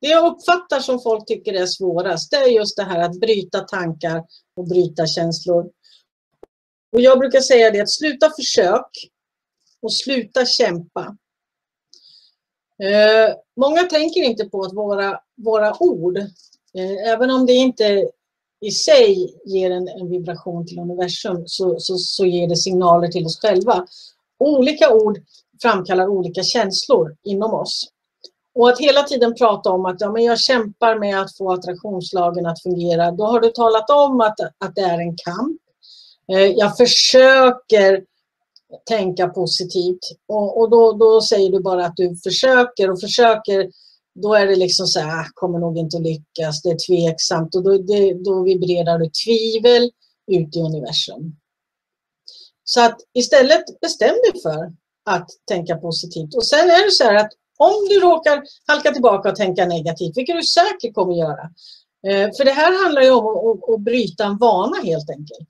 Det jag uppfattar som folk tycker är svårast, det är just det här att bryta tankar och bryta känslor. Och jag brukar säga det att sluta försök och sluta kämpa. Eh, många tänker inte på att våra, våra ord, eh, även om det inte i sig ger en, en vibration till universum så, så, så ger det signaler till oss själva. Olika ord framkallar olika känslor inom oss. Och att hela tiden prata om att ja, men jag kämpar med att få attraktionslagen att fungera, då har du talat om att, att det är en kamp. Eh, jag försöker tänka positivt och, och då, då säger du bara att du försöker och försöker då är det liksom så här, ah, kommer nog inte att lyckas, det är tveksamt och då, det, då vibrerar du tvivel ut i universum. Så att istället bestäm dig för att tänka positivt. Och sen är det så här att om du råkar halka tillbaka och tänka negativt, vilket du säkert kommer att göra. Eh, för det här handlar ju om att, bryta en vana helt enkelt.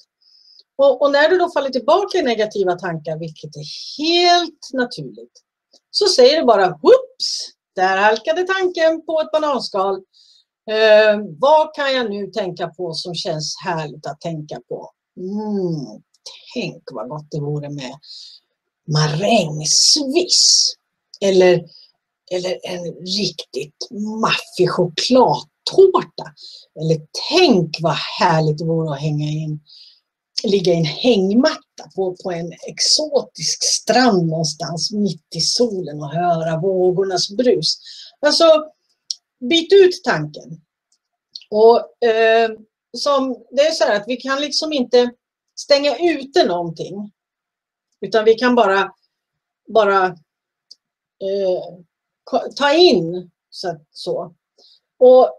Och, och, när du då faller tillbaka i negativa tankar, vilket är helt naturligt, så säger du bara whoops, där halkade tanken på ett bananskal. Eh, vad kan jag nu tänka på som känns härligt att tänka på? Mm, tänk vad gott det vore med marängsviss. Eller, eller en riktigt maffig chokladtårta. Eller tänk vad härligt det vore att hänga in, ligga i en hängmatta på, på en exotisk strand någonstans mitt i solen och höra vågornas brus. Alltså, byt ut tanken. Och eh, som, Det är så här att vi kan liksom inte stänga ute någonting. Utan vi kan bara, bara eh, ta in så. så. Och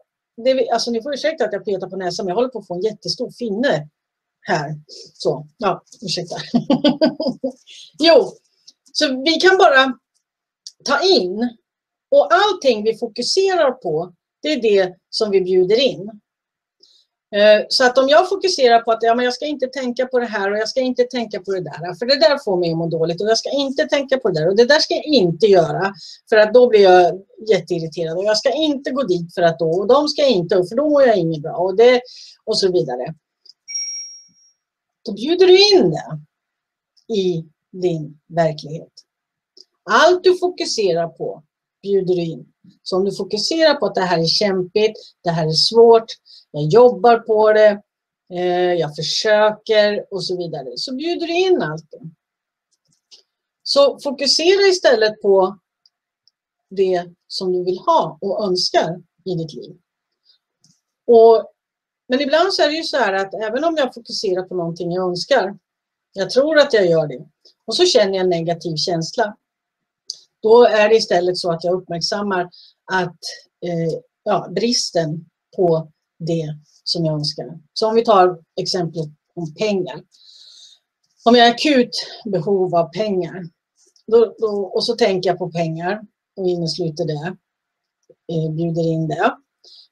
det, alltså ni får ursäkta att jag petar på näsan, men jag håller på att få en jättestor finne här. Så, ja, ursäkta. jo, så vi kan bara ta in och allting vi fokuserar på, det är det som vi bjuder in. Eh, så att om jag fokuserar på att ja, men jag ska inte tänka på det här och jag ska inte tänka på det där, för det där får mig att må dåligt och jag ska inte tänka på det där och det där ska jag inte göra för att då blir jag jätteirriterad och jag ska inte gå dit för att då och de ska inte för då mår jag inget bra och, det, och så vidare. Då bjuder du in det i din verklighet. Allt du fokuserar på bjuder du in. Så om du fokuserar på att det här är kämpigt, det här är svårt, jag jobbar på det, eh, jag försöker och så vidare. Så bjuder du in allt det. Så fokusera istället på det som du vill ha och önskar i ditt liv. Och, men ibland så är det ju så här att även om jag fokuserar på någonting jag önskar, jag tror att jag gör det, och så känner jag en negativ känsla. Då är det istället så att jag uppmärksammar att eh, ja, bristen på det som jag önskar. Så om vi tar exemplet om pengar. Om jag har akut behov av pengar då, då, och så tänker jag på pengar och innesluter det, eh, bjuder in det.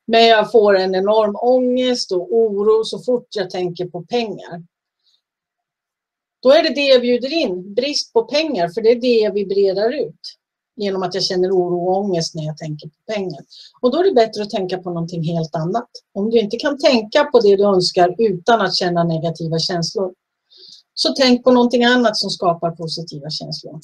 Men jag får en enorm ångest och oro så fort jag tänker på pengar. Då är det det jag bjuder in, brist på pengar, för det är det jag vibrerar ut genom att jag känner oro och ångest när jag tänker på pengar. Och då är det bättre att tänka på någonting helt annat. Om du inte kan tänka på det du önskar utan att känna negativa känslor, så tänk på någonting annat som skapar positiva känslor.